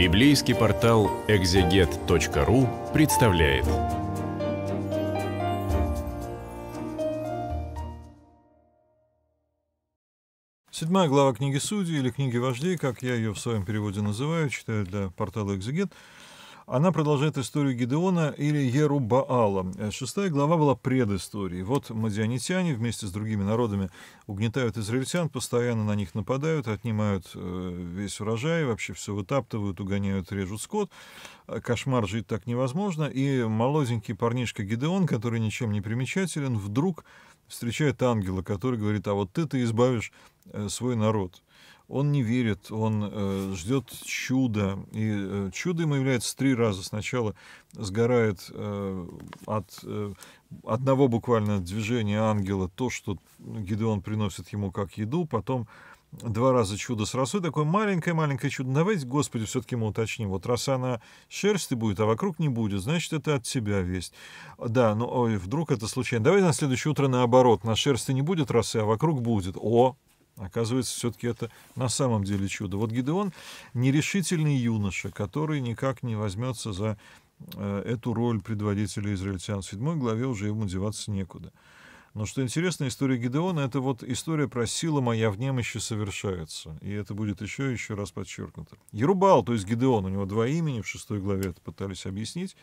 Библейский портал экзегет.ру представляет. Седьмая глава книги Судей или книги вождей, как я ее в своем переводе называю, читаю для портала «Экзегет», она продолжает историю Гидеона или Ерубаала. Шестая глава была предысторией. Вот мадианитяне вместе с другими народами угнетают израильтян, постоянно на них нападают, отнимают э, весь урожай, вообще все вытаптывают, угоняют, режут скот. Кошмар жить так невозможно. И молоденький парнишка Гидеон, который ничем не примечателен, вдруг встречает ангела, который говорит, а вот ты ты избавишь э, свой народ он не верит, он э, ждет чуда. И э, ему является три раза. Сначала сгорает э, от э, одного буквально движения ангела то, что Гидеон приносит ему как еду, потом два раза чудо с росой, такое маленькое-маленькое чудо. Давайте, Господи, все-таки мы уточним. Вот роса на шерсти будет, а вокруг не будет, значит, это от тебя весть. Да, ну, ой, вдруг это случайно. Давай на следующее утро наоборот. На шерсти не будет росы, а вокруг будет. О, Оказывается, все-таки это на самом деле чудо. Вот Гидеон — нерешительный юноша, который никак не возьмется за э, эту роль предводителя израильтян. В седьмой главе уже ему деваться некуда. Но что интересно, история Гидеона — это вот история про «сила моя в немощи совершается». И это будет еще и еще раз подчеркнуто. Ерубал, то есть Гидеон, у него два имени, в шестой главе это пытались объяснить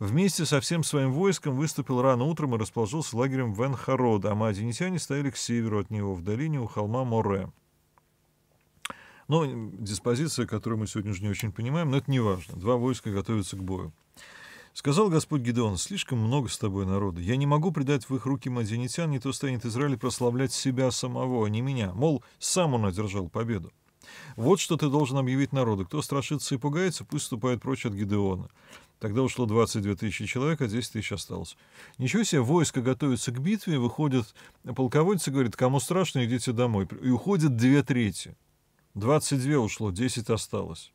вместе со всем своим войском выступил рано утром и расположился лагерем в Энхарод, а мадинитяне стояли к северу от него, в долине у холма Море. Ну, диспозиция, которую мы сегодня уже не очень понимаем, но это не важно. Два войска готовятся к бою. Сказал Господь Гедеон, слишком много с тобой народа. Я не могу предать в их руки мадинитян, не то станет Израиль прославлять себя самого, а не меня. Мол, сам он одержал победу. Вот что ты должен объявить народу. Кто страшится и пугается, пусть ступает прочь от Гедеона. Тогда ушло 22 тысячи человек, а 10 тысяч осталось. Ничего себе, войско готовится к битве, выходят полководцы, говорит, кому страшно, идите домой. И уходят две трети. 22 ушло, 10 осталось.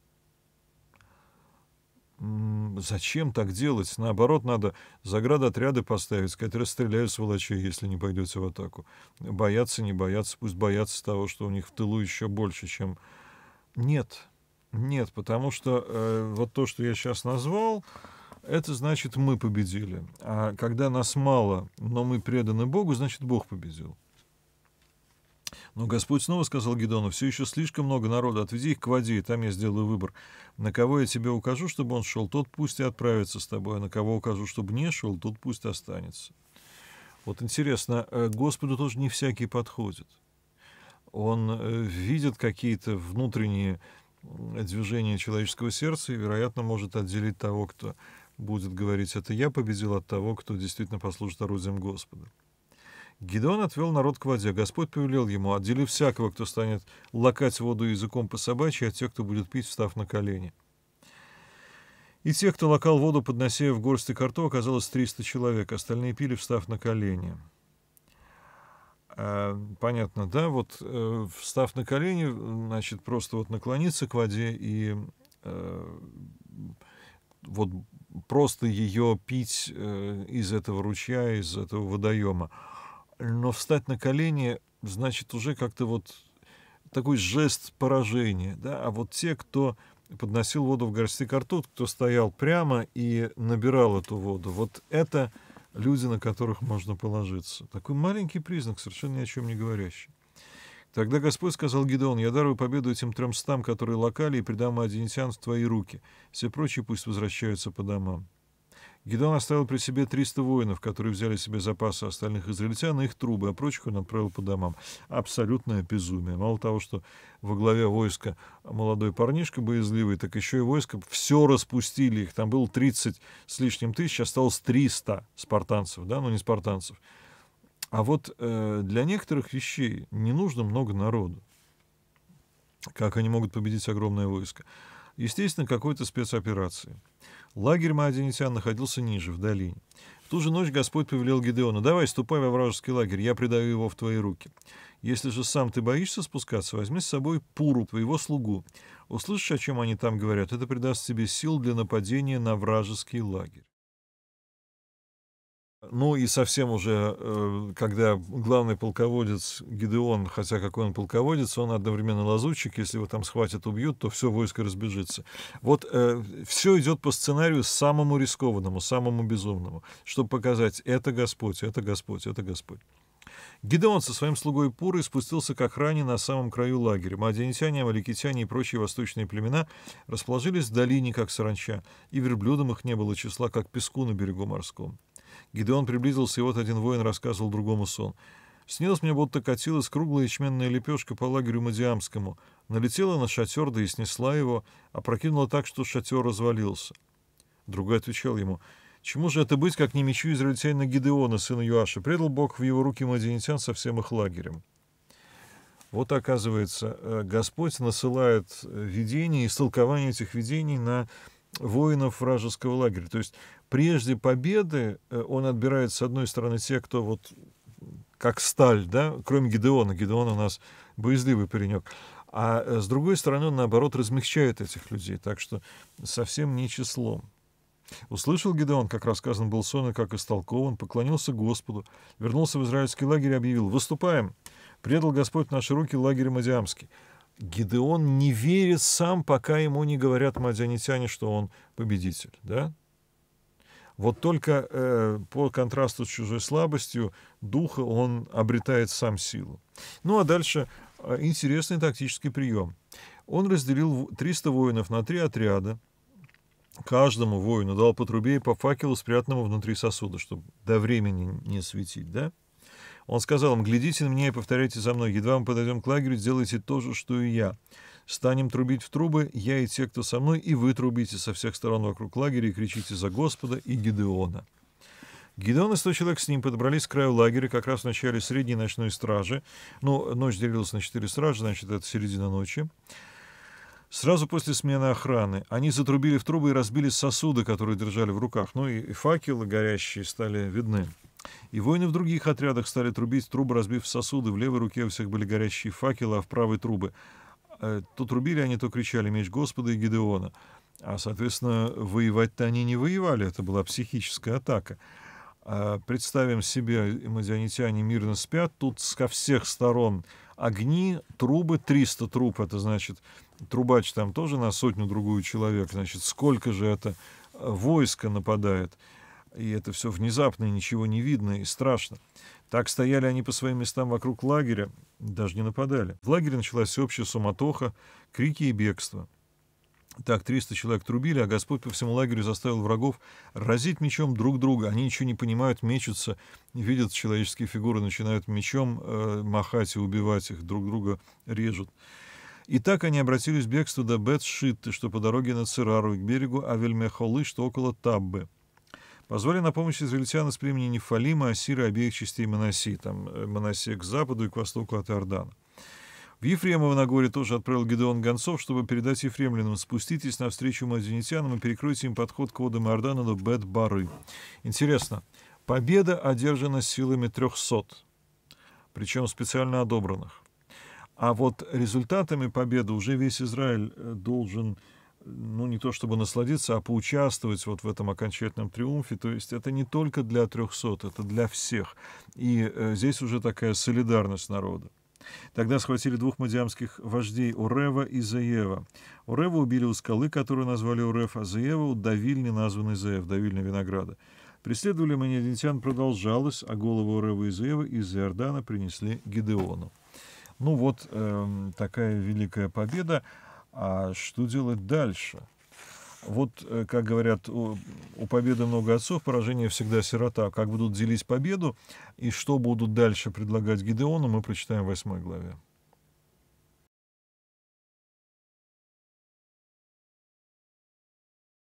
Зачем так делать? Наоборот, надо заградотряды поставить, сказать, расстреляю сволочей, если не пойдете в атаку. Бояться, не бояться, пусть боятся того, что у них в тылу еще больше, чем... Нет, нет, потому что э, вот то, что я сейчас назвал, это значит мы победили. А когда нас мало, но мы преданы Богу, значит Бог победил. Но Господь снова сказал Гедону, все еще слишком много народа, отведи их к воде, и там я сделаю выбор. На кого я тебе укажу, чтобы он шел, тот пусть и отправится с тобой, а на кого укажу, чтобы не шел, тот пусть останется. Вот интересно, э, Господу тоже не всякий подходит. Он э, видит какие-то внутренние движение человеческого сердца и, вероятно, может отделить того, кто будет говорить «это я победил» от того, кто действительно послужит орудием Господа. Гидеон отвел народ к воде. Господь повелел ему, отдели всякого, кто станет лакать воду языком по собачьи, от тех, кто будет пить, встав на колени. И тех, кто лакал воду, поднося в горсти карту, оказалось 300 человек, остальные пили, встав на колени. А, понятно, да, вот э, встав на колени, значит, просто вот наклониться к воде и э, вот просто ее пить э, из этого ручья, из этого водоема. Но встать на колени, значит, уже как-то вот такой жест поражения, да, а вот те, кто подносил воду в горсти карту, кто стоял прямо и набирал эту воду, вот это люди, на которых можно положиться. Такой маленький признак, совершенно ни о чем не говорящий. Тогда Господь сказал Гидеон, «Я дарую победу этим трёмстам, которые локали, и предам адинитян в твои руки. Все прочие пусть возвращаются по домам». Гидон оставил при себе 300 воинов, которые взяли себе запасы остальных израильтян и их трубы, а прочих он отправил по домам. Абсолютное безумие. Мало того, что во главе войска молодой парнишка боязливый, так еще и войско все распустили. Их там было 30 с лишним тысяч, осталось 300 спартанцев, да, ну не спартанцев. А вот э, для некоторых вещей не нужно много народу. Как они могут победить огромное войско? Естественно, какой-то спецоперации. Лагерь Маадинитян находился ниже, в долине. В ту же ночь Господь повелел Гидеону, «Давай, ступай во вражеский лагерь, я предаю его в твои руки. Если же сам ты боишься спускаться, возьми с собой Пуру, твоего слугу. Услышишь, о чем они там говорят, это придаст тебе сил для нападения на вражеский лагерь». Ну и совсем уже, э, когда главный полководец Гидеон, хотя какой он полководец, он одновременно лазутчик, если его там схватят, убьют, то все войско разбежится. Вот э, все идет по сценарию самому рискованному, самому безумному, чтобы показать, это Господь, это Господь, это Господь. Гидеон со своим слугой Пурой спустился к охране на самом краю лагеря. Мадианитяне, амаликитяне и прочие восточные племена расположились в долине, как саранча, и верблюдам их не было числа, как песку на берегу морском. Гидеон приблизился, и вот один воин рассказывал другому сон. Снилось мне, будто катилась круглая ячменная лепешка по лагерю Мадиамскому, налетела на шатер, да и снесла его, опрокинула так, что шатер развалился. Другой отвечал ему — Чему же это быть, как не мечу израильтянина Гидеона, сына Юаша? Предал Бог в его руки мадианитян со всем их лагерем. Вот, оказывается, э, Господь насылает э, видения и истолкование этих видений на воинов вражеского лагеря. То есть прежде победы э, он отбирает, с одной стороны, тех, кто вот как сталь, да, кроме Гидеона. Гидеон у нас боязливый паренек. А с другой стороны, он, наоборот, размягчает этих людей. Так что совсем не числом. Услышал Гедеон, как рассказан был сон и как истолкован, поклонился Господу, вернулся в израильский лагерь и объявил «Выступаем!» Предал Господь наши руки лагерь Мадиамский. Гидеон не верит сам, пока ему не говорят мадианитяне, что он победитель. Да? Вот только э, по контрасту с чужой слабостью духа он обретает сам силу. Ну а дальше э, интересный тактический прием. Он разделил 300 воинов на три отряда, каждому воину дал по трубе и по факелу, спрятанному внутри сосуда, чтобы до времени не светить, да? Он сказал им, глядите на меня и повторяйте за мной. Едва мы подойдем к лагерю, сделайте то же, что и я. Станем трубить в трубы, я и те, кто со мной, и вы трубите со всех сторон вокруг лагеря и кричите за Господа и Гидеона. Гидеон и сто человек с ним подобрались к краю лагеря как раз в начале средней ночной стражи. Ну, ночь делилась на четыре стражи, значит, это середина ночи. Сразу после смены охраны они затрубили в трубы и разбили сосуды, которые держали в руках. Ну и факелы горящие стали видны. И воины в других отрядах стали трубить трубы, разбив сосуды. В левой руке у всех были горящие факелы, а в правой трубы. Э, то трубили они, то кричали «Меч Господа и Гидеона». А, соответственно, воевать-то они не воевали, это была психическая атака. А представим себе, мадианитяне мирно спят, тут ко всех сторон огни, трубы, 300 труб, это значит трубач там тоже на сотню-другую человек, значит, сколько же это э, войско нападает. И это все внезапно, и ничего не видно, и страшно. Так стояли они по своим местам вокруг лагеря, даже не нападали. В лагере началась общая суматоха, крики и бегство. Так 300 человек трубили, а Господь по всему лагерю заставил врагов разить мечом друг друга. Они ничего не понимают, мечутся, видят человеческие фигуры, начинают мечом э, махать и убивать их, друг друга режут. И так они обратились в бегство до Бет-Шитты, что по дороге на Церару, к берегу Авельмехолы, что около Таббы. Позвали на помощь израильтян из племени Нефалима, Асира обеих частей Моноси, там э, Моносия к западу и к востоку от Иордана. В Ефремово на горе тоже отправил Гедеон гонцов, чтобы передать ефремлянам «Спуститесь навстречу мадинитянам и перекройте им подход к водам Иордана до Бет-Бары». Интересно, победа одержана силами трехсот, причем специально одобранных. А вот результатами победы уже весь Израиль э, должен, ну, не то чтобы насладиться, а поучаствовать вот в этом окончательном триумфе. То есть это не только для трехсот, это для всех. И э, здесь уже такая солидарность народа. Тогда схватили двух мадиамских вождей Урева и Заева. Урева убили у скалы, которую назвали Урев, а Заева у давильни, названный Заев, давильня винограда. Преследовали манединтян продолжалось, а голову Урева и Заева из Иордана принесли Гидеону. Ну вот э, такая великая победа. А что делать дальше? Вот, э, как говорят, у, у победы много отцов, поражение всегда сирота. Как будут делить победу и что будут дальше предлагать Гидеону, мы прочитаем в восьмой главе.